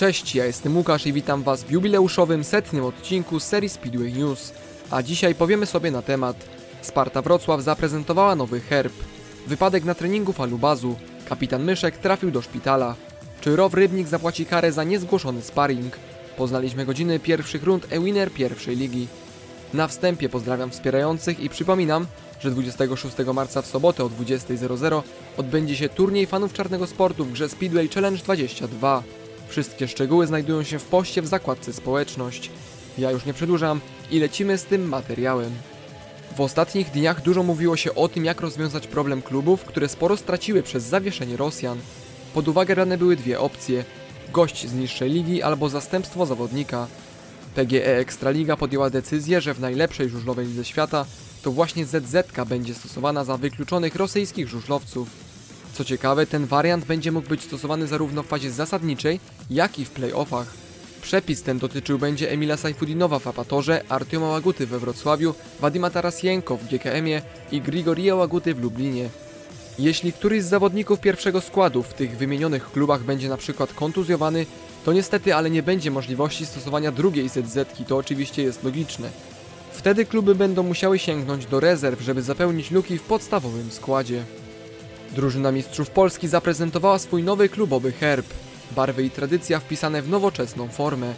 Cześć, ja jestem Łukasz i witam Was w jubileuszowym setnym odcinku serii Speedway News. A dzisiaj powiemy sobie na temat Sparta Wrocław zaprezentowała nowy herb, wypadek na treningu falubazu, kapitan Myszek trafił do szpitala, czy Row Rybnik zapłaci karę za niezgłoszony sparring, poznaliśmy godziny pierwszych rund e-winner pierwszej ligi. Na wstępie pozdrawiam wspierających i przypominam, że 26 marca w sobotę o 20.00 odbędzie się turniej fanów czarnego sportu w grze Speedway Challenge 22. Wszystkie szczegóły znajdują się w poście w zakładce społeczność. Ja już nie przedłużam i lecimy z tym materiałem. W ostatnich dniach dużo mówiło się o tym, jak rozwiązać problem klubów, które sporo straciły przez zawieszenie Rosjan. Pod uwagę brane były dwie opcje: gość z niższej ligi albo zastępstwo zawodnika. PGE Ekstraliga podjęła decyzję, że w najlepszej żużlowej lidze świata to właśnie ZZ będzie stosowana za wykluczonych rosyjskich żużlowców. Co ciekawe, ten wariant będzie mógł być stosowany zarówno w fazie zasadniczej, jak i w play-offach. Przepis ten dotyczył będzie Emila Sajfudinowa w Apatorze, Artioma Łaguty we Wrocławiu, Wadima Tarasienko w GKM-ie i Grigoria Łaguty w Lublinie. Jeśli któryś z zawodników pierwszego składu w tych wymienionych klubach będzie na przykład kontuzjowany, to niestety ale nie będzie możliwości stosowania drugiej ZZ-ki, to oczywiście jest logiczne. Wtedy kluby będą musiały sięgnąć do rezerw, żeby zapełnić luki w podstawowym składzie. Drużyna Mistrzów Polski zaprezentowała swój nowy klubowy herb. Barwy i tradycja wpisane w nowoczesną formę.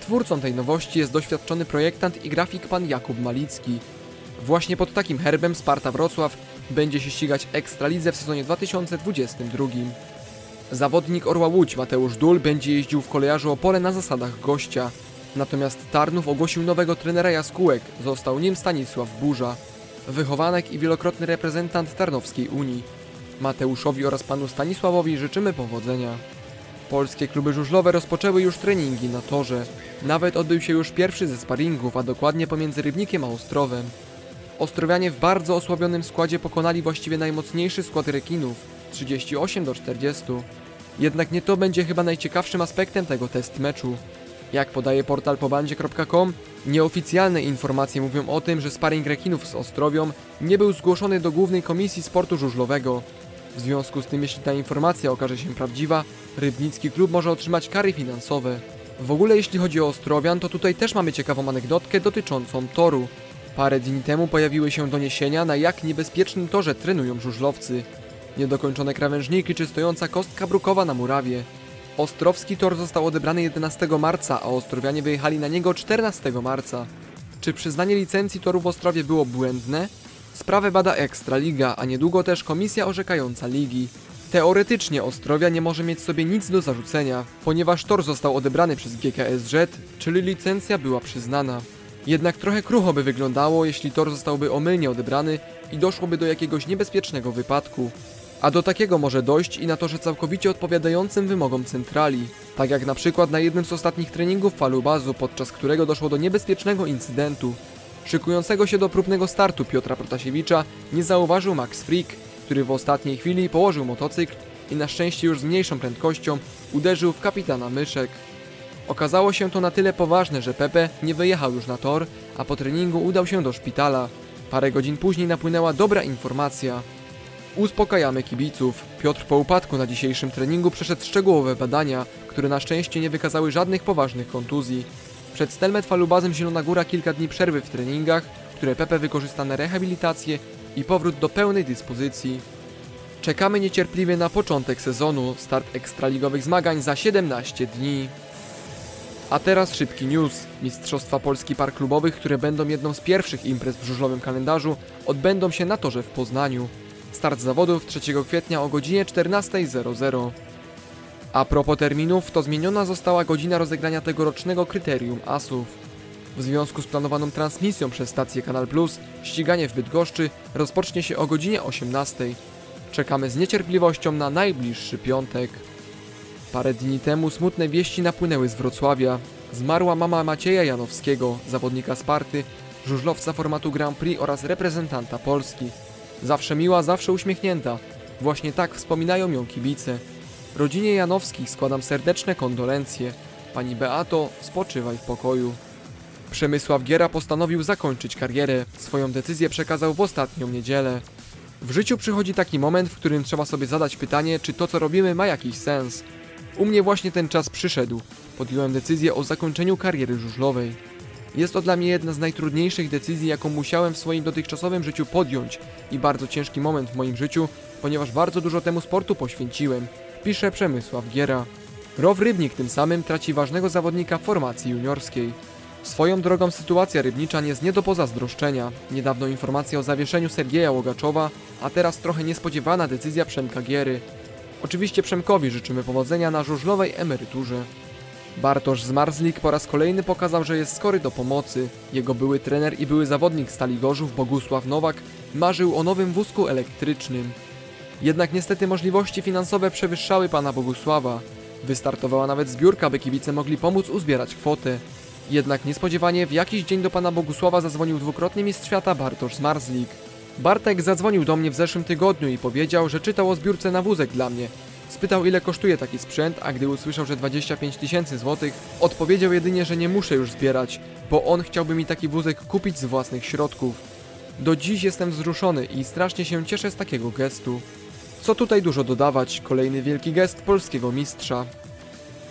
Twórcą tej nowości jest doświadczony projektant i grafik pan Jakub Malicki. Właśnie pod takim herbem Sparta Wrocław będzie się ścigać Ekstralidze w sezonie 2022. Zawodnik Orła Łódź Mateusz Dul będzie jeździł w kolejarzu Opole na zasadach gościa. Natomiast Tarnów ogłosił nowego trenera jaskółek, został nim Stanisław Burza. Wychowanek i wielokrotny reprezentant Tarnowskiej Unii. Mateuszowi oraz panu Stanisławowi życzymy powodzenia. Polskie kluby żużlowe rozpoczęły już treningi na torze. Nawet odbył się już pierwszy ze sparingów, a dokładnie pomiędzy Rybnikiem a Ostrowem. Ostrowianie w bardzo osłabionym składzie pokonali właściwie najmocniejszy skład rekinów 38 do 40. Jednak nie to będzie chyba najciekawszym aspektem tego test meczu. Jak podaje portal pobandzie.com, nieoficjalne informacje mówią o tym, że sparring rekinów z Ostrowią nie był zgłoszony do Głównej Komisji Sportu Żużlowego. W związku z tym, jeśli ta informacja okaże się prawdziwa, Rybnicki klub może otrzymać kary finansowe. W ogóle jeśli chodzi o Ostrowian, to tutaj też mamy ciekawą anegdotkę dotyczącą toru. Parę dni temu pojawiły się doniesienia, na jak niebezpiecznym torze trenują żużlowcy. Niedokończone krawężniki czy stojąca kostka brukowa na murawie. Ostrowski tor został odebrany 11 marca, a Ostrowianie wyjechali na niego 14 marca. Czy przyznanie licencji toru w Ostrowie było błędne? Sprawę bada Ekstraliga, a niedługo też komisja orzekająca ligi. Teoretycznie Ostrowia nie może mieć sobie nic do zarzucenia, ponieważ tor został odebrany przez GKSZ, czyli licencja była przyznana. Jednak trochę krucho by wyglądało, jeśli tor zostałby omylnie odebrany i doszłoby do jakiegoś niebezpiecznego wypadku. A do takiego może dojść i na torze całkowicie odpowiadającym wymogom centrali. Tak jak na przykład na jednym z ostatnich treningów falubazu, podczas którego doszło do niebezpiecznego incydentu. Szykującego się do próbnego startu Piotra Protasiewicza nie zauważył Max Frick, który w ostatniej chwili położył motocykl i na szczęście już z mniejszą prędkością uderzył w kapitana Myszek. Okazało się to na tyle poważne, że Pepe nie wyjechał już na tor, a po treningu udał się do szpitala. Parę godzin później napłynęła dobra informacja. Uspokajamy kibiców. Piotr po upadku na dzisiejszym treningu przeszedł szczegółowe badania, które na szczęście nie wykazały żadnych poważnych kontuzji. Przed Stelmet Falubazem Zielona Góra kilka dni przerwy w treningach, które Pepe wykorzysta na rehabilitację i powrót do pełnej dyspozycji. Czekamy niecierpliwie na początek sezonu, start ekstraligowych zmagań za 17 dni. A teraz szybki news. Mistrzostwa Polski Par Klubowych, które będą jedną z pierwszych imprez w żużlowym kalendarzu, odbędą się na torze w Poznaniu. Start zawodów 3 kwietnia o godzinie 14.00. A propos terminów, to zmieniona została godzina rozegrania tegorocznego kryterium asów. W związku z planowaną transmisją przez stację Kanal Plus, ściganie w Bydgoszczy rozpocznie się o godzinie 18.00. Czekamy z niecierpliwością na najbliższy piątek. Parę dni temu smutne wieści napłynęły z Wrocławia. Zmarła mama Macieja Janowskiego, zawodnika Sparty, żużlowca formatu Grand Prix oraz reprezentanta Polski. Zawsze miła, zawsze uśmiechnięta. Właśnie tak wspominają ją kibice. Rodzinie Janowskich składam serdeczne kondolencje. Pani Beato, spoczywaj w pokoju. Przemysław Giera postanowił zakończyć karierę. Swoją decyzję przekazał w ostatnią niedzielę. W życiu przychodzi taki moment, w którym trzeba sobie zadać pytanie, czy to co robimy ma jakiś sens. U mnie właśnie ten czas przyszedł. podjąłem decyzję o zakończeniu kariery żużlowej. Jest to dla mnie jedna z najtrudniejszych decyzji, jaką musiałem w swoim dotychczasowym życiu podjąć i bardzo ciężki moment w moim życiu, ponieważ bardzo dużo temu sportu poświęciłem, pisze Przemysław Giera. Row Rybnik tym samym traci ważnego zawodnika formacji juniorskiej. Swoją drogą sytuacja Rybniczan jest nie do pozazdroszczenia. Niedawno informacja o zawieszeniu Sergieja Łogaczowa, a teraz trochę niespodziewana decyzja Przemka Giery. Oczywiście Przemkowi życzymy powodzenia na żużlowej emeryturze. Bartosz Zmarzlik po raz kolejny pokazał, że jest skory do pomocy. Jego były trener i były zawodnik Stali Gorzów Bogusław Nowak marzył o nowym wózku elektrycznym. Jednak niestety możliwości finansowe przewyższały pana Bogusława. Wystartowała nawet zbiórka, by kibice mogli pomóc uzbierać kwotę. Jednak niespodziewanie w jakiś dzień do pana Bogusława zadzwonił dwukrotnie mistrz świata Bartosz Zmarzlik. Bartek zadzwonił do mnie w zeszłym tygodniu i powiedział, że czytał o zbiórce na wózek dla mnie. Spytał ile kosztuje taki sprzęt, a gdy usłyszał, że 25 tysięcy złotych, odpowiedział jedynie, że nie muszę już zbierać, bo on chciałby mi taki wózek kupić z własnych środków. Do dziś jestem wzruszony i strasznie się cieszę z takiego gestu. Co tutaj dużo dodawać, kolejny wielki gest polskiego mistrza.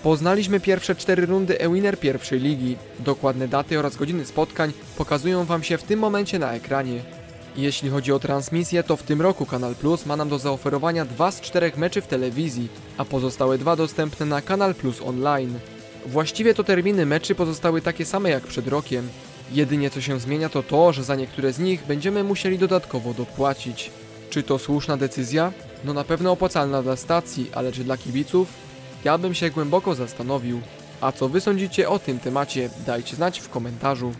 Poznaliśmy pierwsze cztery rundy Ewiner pierwszej ligi. Dokładne daty oraz godziny spotkań pokazują Wam się w tym momencie na ekranie. Jeśli chodzi o transmisję, to w tym roku Kanal Plus ma nam do zaoferowania dwa z czterech meczy w telewizji, a pozostałe dwa dostępne na Kanal Plus Online. Właściwie to terminy meczy pozostały takie same jak przed rokiem. Jedynie co się zmienia to to, że za niektóre z nich będziemy musieli dodatkowo dopłacić. Czy to słuszna decyzja? No na pewno opłacalna dla stacji, ale czy dla kibiców? Ja bym się głęboko zastanowił. A co wy sądzicie o tym temacie? Dajcie znać w komentarzu.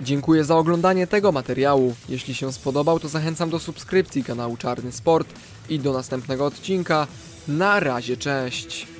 Dziękuję za oglądanie tego materiału. Jeśli się spodobał, to zachęcam do subskrypcji kanału Czarny Sport i do następnego odcinka. Na razie, cześć!